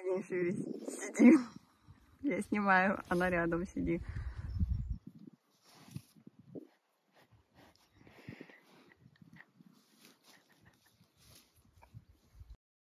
Сидим, Я снимаю, она рядом сидит.